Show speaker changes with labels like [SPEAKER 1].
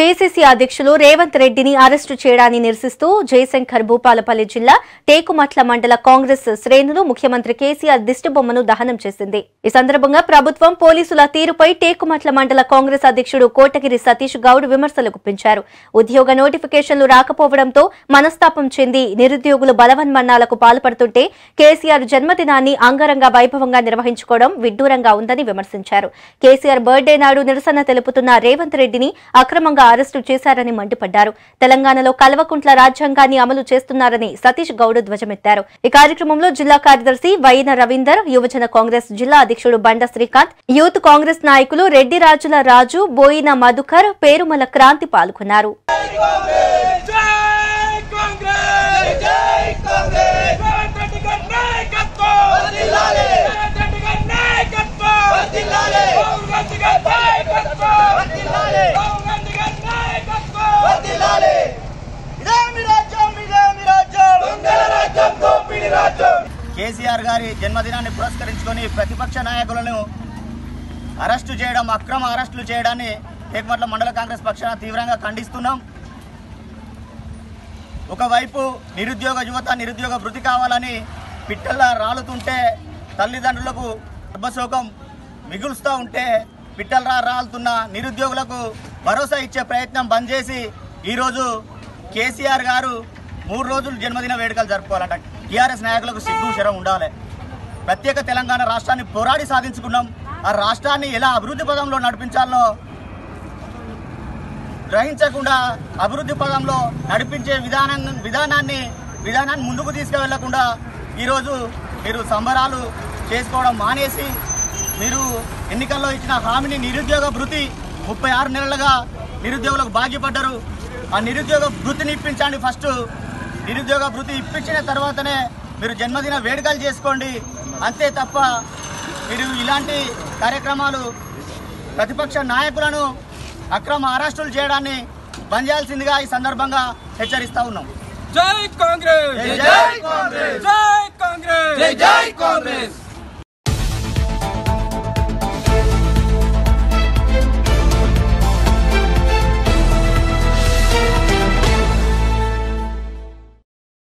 [SPEAKER 1] PCC అధ్యక్షులు రేవంత్ రెడ్డిని arrest చేయడాన్ని నిరసిస్తూ జయశంకర్ భూపాలపల్లి జిల్లా టేకుమట్ల మండల కాంగ్రెస్ శ్రేణులు ముఖ్యమంత్రి కేసీఆర్ దిష్టిబొమ్మను దహనం చేసింది. ఈ సందర్భంగా ప్రభుత్వం పోలీసుల తీరుపై టేకుమట్ల మండల కాంగ్రెస్ అధ్యక్షుడు కోటగిరి సతీష్ గౌడ్ విమర్శలు గుప్పించారు. ఉద్యోగ నోటిఫికేషన్లు రాకపోవడంతో మనస్తాపం చెంది నిరుద్యోగులు బలవన్మరణాలకు పాల్పడుతుంటే కేసీఆర్ జన్మదినాన్ని అంగరంగ వైభవంగా నిర్వహించుకోవడం విడ్డూరంగా ఉందని విమర్శించారు. కేసీఆర్ బర్త్డే నాడు నిరసన తెలుపుతున్న రేవంత్ రెడ్డిని అక్రమంగా అరెస్టు చేశారని మండిపడ్డారు. తెలంగాణలో కల్వకుంట్ల రాజ్యాంగాన్ని అమలు చేస్తున్నారని సతీష్ గౌడ్ ధ్వజమెత్తారు. ఈ కార్యక్రమంలో జిల్లా కార్యదర్శి వైన రవీందర్ యువజన కాంగ్రెస్ జిల్లా అధ్యక్షుడు బండ శ్రీకాంత్ యూత్ కాంగ్రెస్ నాయకులు రెడ్డి రాజుల రాజు బోయిన మధుకర్ పేరుమల క్రాంతి పాల్గొన్నారు.
[SPEAKER 2] కేసీఆర్ గారి జన్మదినాన్ని పురస్కరించుకొని ప్రతిపక్ష నాయకులను అరెస్టు చేయడం అక్రమ అరెస్టులు చేయడాన్ని ఏకమట్ల మండల కాంగ్రెస్ పక్షాన తీవ్రంగా ఖండిస్తున్నాం. ఒకవైపు నిరుద్యోగ యువత నిరుద్యోగ వృత్తి కావాలని పిట్టల్లా రాలుతుంటే తల్లిదండ్రులకు గర్భశోకం మిగులుస్తూ ఉంటే పిట్టలరా రాలుతున్న నిరుద్యోగులకు భరోసా ఇచ్చే ప్రయత్నం బంద్ చేసి ఈరోజు కేసీఆర్ గారు మూడు రోజులు జన్మదిన వేడుకలు జరుపుకోవాలంట. టీఆర్ఎస్ నాయకులకు సిగ్గు శరం ఉండాలి. ప్రత్యేక తెలంగాణ రాష్ట్రాన్ని పోరాడి సాధించుకున్నాం. ఆ రాష్ట్రాన్ని ఎలా అభివృద్ధి పదంలో నడిపించాలో గ్రహించకుండా అభివృద్ధి పదంలో నడిపించే విధానం విధానాన్ని విధానాన్ని ముందుకు తీసుకువెళ్ళకుండా ఈరోజు మీరు సంబరాలు చేసుకోవడం మానేసి మీరు ఎన్నికల్లో ఇచ్చిన హామీని నిరుద్యోగ భృతి ముప్పై ఆరు నెలలుగా నిరుద్యోగులకు బాధ్యపడ్డారు ఆ నిరుద్యోగ భృతిని ఇప్పించండి ఫస్ట్. నిరుద్యోగ భృతి ఇప్పించిన తర్వాతనే మీరు జన్మదిన వేడుకలు చేసుకోండి. అంతే తప్ప మీరు ఇలాంటి కార్యక్రమాలు ప్రతిపక్ష నాయకులను అక్రమ అరెస్టులు చేయడాన్ని బంద్ చేయాల్సిందిగా ఈ సందర్భంగా హెచ్చరిస్తా ఉన్నాం.
[SPEAKER 3] జై కాంగ్రెస్!
[SPEAKER 2] జై కాంగ్రెస్!
[SPEAKER 3] జై కాంగ్రెస్! జై జై కాంగ్రెస్!